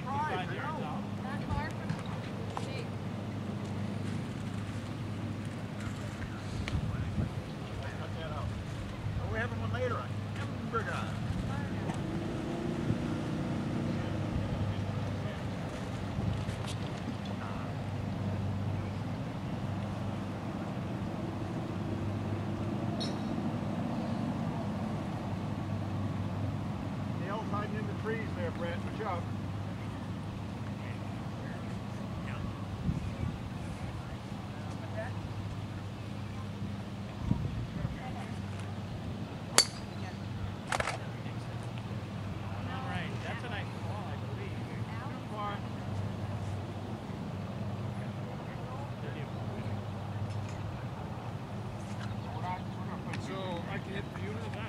65 yards out. Trees there, Brett. Good job. All right, that's a nice ball, I believe. So I can hit the unit of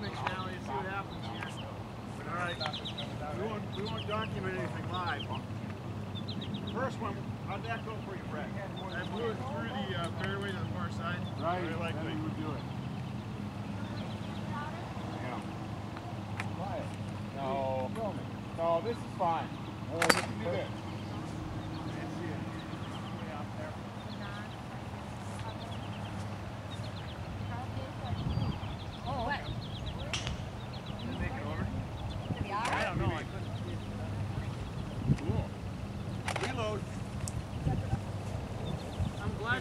Gimmicks now, you see what happens here. But all right, we won't, document anything live. First one, how'd that go for you, Brett? I blew it through the uh, fairway to the far side. Right, Very likely. then would do it. Quiet. No. No, this is fine. Oh, we can do this.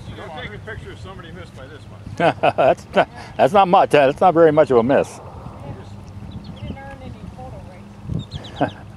You a picture of somebody missed by this much. that's, not, that's not much. That's not very much of a miss. Yeah.